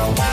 So